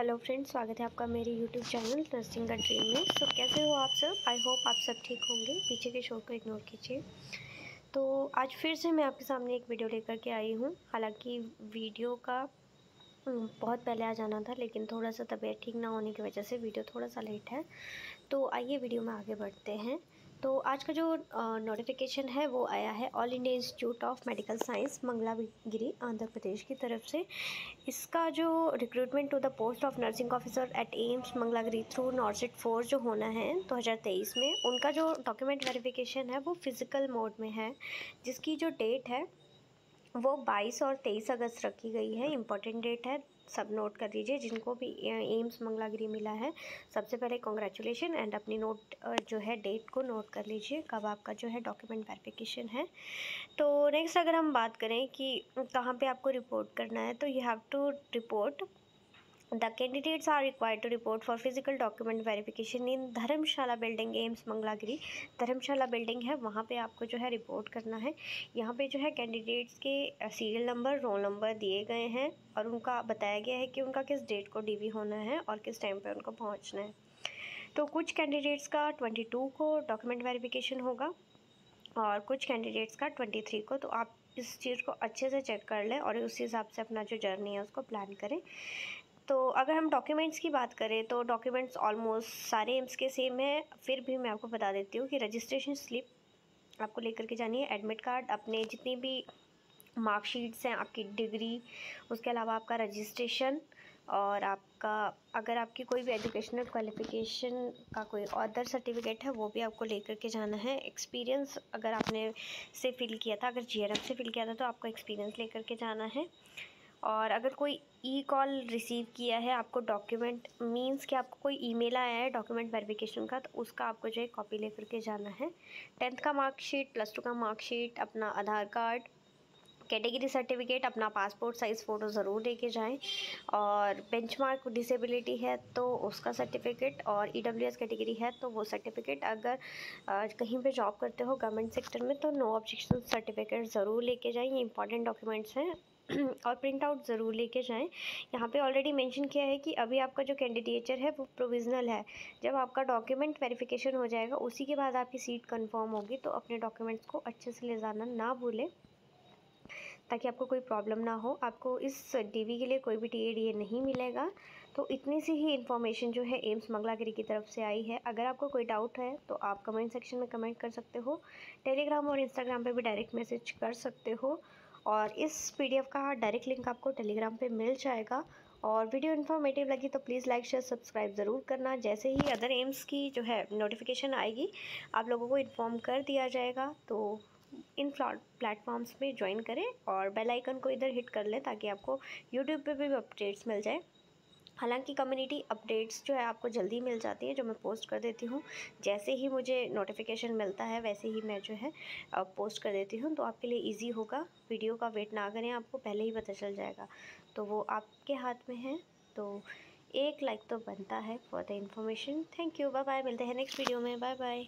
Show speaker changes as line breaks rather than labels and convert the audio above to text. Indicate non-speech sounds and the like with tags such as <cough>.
Hello friends स्वागत है आपका मेरे यूट्यूब चैनल नर्सिंग का ड्रीम में। सो so, कैसे हो आप सब? आई होप आप सब ठीक होंगे। पीछे के शो को इग्नोर कीजिए। तो आज फिर से मैं आपके सामने एक वीडियो लेकर के आई हूँ। हालाँकि वीडियो का हम्म, बहुत पहले आ जाना था लेकिन थोड़ा सा तबीयत ठीक ना होने की वजह से वीडियो थोड़ा सा लेट है। तो आइए वीडियो में आगे बढ़ते हैं। तो आज का जो नोटिफिकेशन है, वो आया है All India Institute of Medical Science Mangalagiri Andhra Pradesh की तरफ़ से। इसका जो recruitment to the post of nursing officer at AIIMS Mangalagiri through NORCET four जो होना है 2023 में, उनका जो डॉक्यूमेंट वेरिफिकेशन है, वो फ़िज़िकल मोड में है, जिसकी जो डेट है वो 22 और 23 अगस्त रखी गई है। इंपॉर्टेंट डेट है। सब नोट कर दीजिए। जिनको भी एम्स मंगलागिरी मिला है, सबसे पहले कॉन्ग्रेचुलेशन एंड अपनी नोट जो है डेट को नोट कर लीजिए। कब आपका जो है डॉक्यूमेंट वेरिफिकेशन है। तो नेक्स्ट अगर हम बात करें कि कहाँ पे आपको रिपोर्ट करना है तो you have to report The candidates are required to report for physical document verification in Dharamshala building AIIMS Mangalagiri Dharamshala building है, वहाँ पे आपको जो है रिपोर्ट करना है। यहाँ पे जो है कैंडिडेट्स के सीरियल नंबर रोल नंबर दिए गए हैं और उनका बताया गया है कि उनका किस डेट को डीवी होना है और किस टाइम पे उनको पहुँचना है। तो कुछ कैंडिडेट्स का ट्वेंटी टू को डॉक्यूमेंट वेरिफिकेशन होगा और कुछ कैंडिडेट्स का ट्वेंटी थ्री को। तो आप इस चीज़ को अच्छे से चेक कर लें और उस हिसाब से अपना जो जर्नी है उसको प्लान करें। तो अगर हम डॉक्यूमेंट्स की बात करें तो डॉक्यूमेंट्स ऑलमोस्ट सारे एम्स के सेम है। फिर भी मैं आपको बता देती हूँ कि रजिस्ट्रेशन स्लिप आपको लेकर के जानी है। एडमिट कार्ड अपने जितनी भी मार्कशीट्स हैं, आपकी डिग्री उसके अलावा आपका रजिस्ट्रेशन और आपका, अगर आपकी कोई भी एजुकेशनल क्वालिफ़िकेशन का कोई अदर सर्टिफिकेट है, वो भी आपको लेकर के जाना है। एक्सपीरियंस अगर आपने से फिल किया था, अगर जी से फिल किया था तो आपको एक्सपीरियंस लेकर के जाना है। और अगर कोई ई कॉल रिसीव किया है, आपको डॉक्यूमेंट मींस कि आपको कोई ईमेल आया है डॉक्यूमेंट वेरिफिकेशन का तो उसका आपको जो है कॉपी लेकर के जाना है। टेंथ का मार्कशीट प्लस टू का मार्कशीट अपना आधार कार्ड कैटेगरी सर्टिफिकेट अपना पासपोर्ट साइज़ फ़ोटो ज़रूर लेके जाएँ। और बेंचमार्क डिसेबिलिटी है तो उसका सर्टिफिकेट और ईडब्ल्यूएस कैटेगरी है तो वो सर्टिफिकेट अगर कहीं पे जॉब करते हो गवर्नमेंट सेक्टर में तो नो ऑब्जेक्शन सर्टिफिकेट ज़रूर लेके जाएँ। ये इंपॉर्टेंट डॉक्यूमेंट्स हैं। <clears throat> और प्रिंट आउट ज़रूर लेके जाएँ। यहाँ पे ऑलरेडी मेंशन किया है कि अभी आपका जो कैंडिडेचर है, वो प्रोविज़नल है। जब आपका डॉक्यूमेंट वेरिफिकेशन हो जाएगा, उसी के बाद आपकी सीट कंफर्म होगी तो अपने डॉक्यूमेंट्स को अच्छे से ले जाना ना भूलें, ताकि आपको कोई प्रॉब्लम ना हो। आपको इस डीवी के लिए कोई भी टी नहीं मिलेगा। तो इतनी सी ही इन्फॉर्मेशन जो है एम्स मंगलागिरी की तरफ़ से आई है। अगर आपको कोई डाउट है तो आप कमेंट सेक्शन में कमेंट कर सकते हो। टेलीग्राम और इंस्टाग्राम पे भी डायरेक्ट मैसेज कर सकते हो। और इस पीडीएफ का डायरेक्ट लिंक आपको टेलीग्राम पे मिल जाएगा। और वीडियो इन्फॉर्मेटिव लगी तो प्लीज़ लाइक शेयर सब्सक्राइब ज़रूर करना। जैसे ही अदर एम्स की जो है नोटिफिकेशन आएगी, आप लोगों को इन्फॉर्म कर दिया जाएगा। तो इन प्लेटफॉर्म्स में ज्वाइन करें और बेल आइकन को इधर हिट कर लें ताकि आपको यूट्यूब पे भी अपडेट्स मिल जाए। हालाँकि कम्युनिटी अपडेट्स जो है आपको जल्दी मिल जाती है, जो मैं पोस्ट कर देती हूँ। जैसे ही मुझे नोटिफिकेशन मिलता है, वैसे ही मैं जो है पोस्ट कर देती हूँ। तो आपके लिए इजी होगा। वीडियो का वेट ना करें, आपको पहले ही पता चल जाएगा। तो वो आपके हाथ में है। तो एक लाइक तो बनता है for the information thank you bye bye मिलते हैं नेक्स्ट वीडियो में। Bye bye